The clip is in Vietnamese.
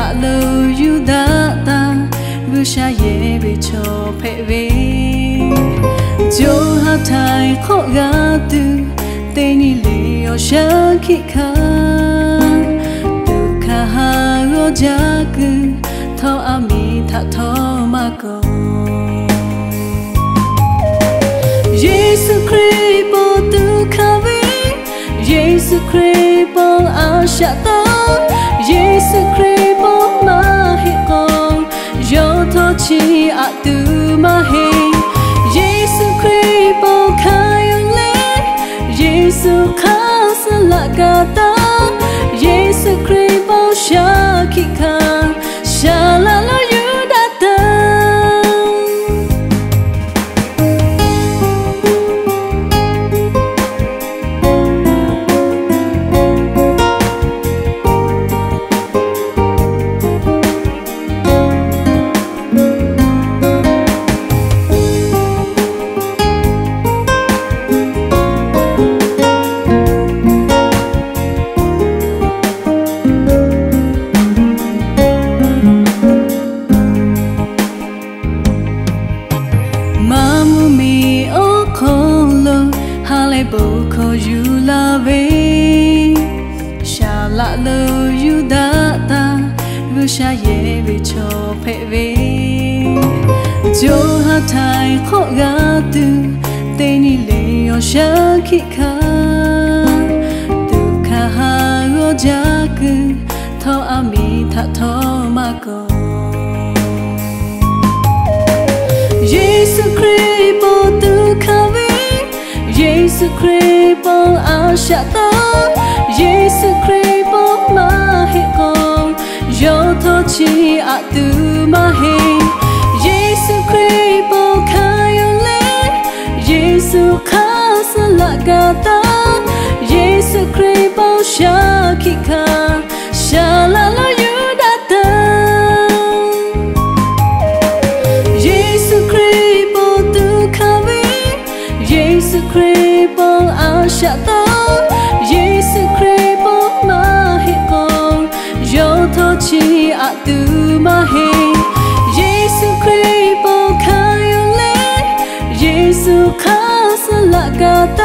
la lâu yu da ta gu sha về bi cho pe vi cho ha thai kho ga tu te ni li ở sha khi kha tu kha ha ro ja ku thao a mi tha tho ma ko Jesus Christ bo tu kha vĩ. Jesus Christ bo a sha ta Mamu mi o kolo hale bo ko you love Sha la lo you da ta gu sha ye bi cho phe ve Jo ha thai kho ga tu te ni le yo sha ki kha Jesus Christ bo tu khavi Jesus Christ bo asha ta Jesus Christ bo ma he con. Yo tho chi a tu ma he asha ta Jesus Christ bo ma he con yo tho chi a tu ma he Christ bo kha yo le Jesus kha sa